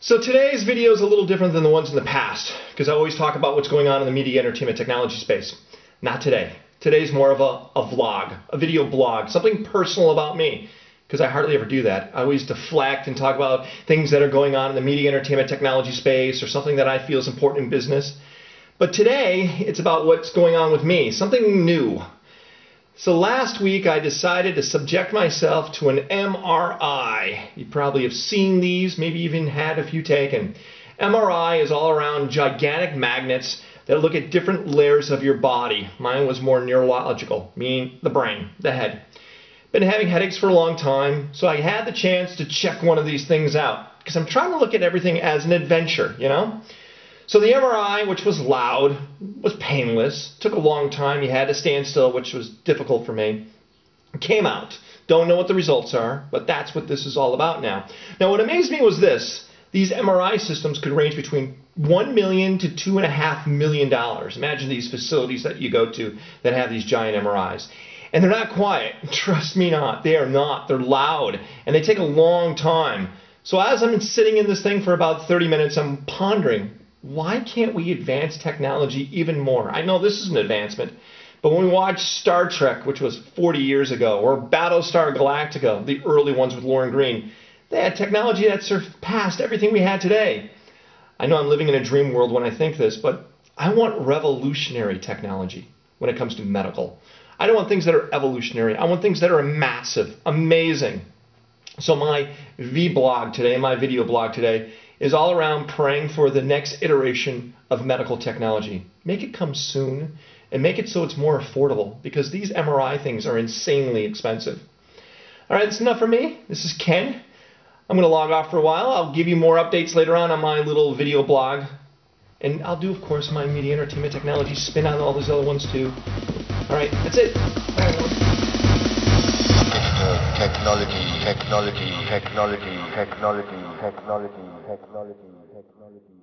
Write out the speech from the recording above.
So today's video is a little different than the ones in the past because I always talk about what's going on in the media entertainment technology space. Not today. Today's more of a, a vlog, a video blog, something personal about me because I hardly ever do that. I always deflect and talk about things that are going on in the media entertainment technology space or something that I feel is important in business. But today it's about what's going on with me, something new. So last week I decided to subject myself to an MRI. You probably have seen these, maybe even had a few taken. MRI is all around gigantic magnets that look at different layers of your body. Mine was more neurological, meaning the brain, the head. Been having headaches for a long time, so I had the chance to check one of these things out because I'm trying to look at everything as an adventure, you know? So the MRI, which was loud, was painless, took a long time. You had to stand still, which was difficult for me. Came out. Don't know what the results are, but that's what this is all about now. Now, what amazed me was this. These MRI systems could range between one million to two and a half million dollars. Imagine these facilities that you go to that have these giant MRIs. And they're not quiet. Trust me not. They are not. They're loud. And they take a long time. So as I'm sitting in this thing for about 30 minutes, I'm pondering, why can't we advance technology even more? I know this is an advancement, but when we watch Star Trek, which was 40 years ago, or Battlestar Galactica, the early ones with Lorne Greene, they had technology that surpassed everything we had today. I know I'm living in a dream world when I think this, but I want revolutionary technology when it comes to medical. I don't want things that are evolutionary. I want things that are massive, amazing. So my V-blog today, my video blog today, is all around praying for the next iteration of medical technology. Make it come soon and make it so it's more affordable because these MRI things are insanely expensive. All right, that's enough for me. This is Ken. I'm going to log off for a while. I'll give you more updates later on on my little video blog. And I'll do, of course, my media entertainment technology spin on all those other ones too. All right, that's it. Technology, technology, technology, technology, technology, technology, technology.